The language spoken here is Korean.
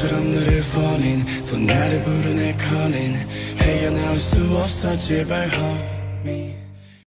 바람처럼 너를 falling 또 나를 부르네 calling 헤어나올 수 없어 제발 homie.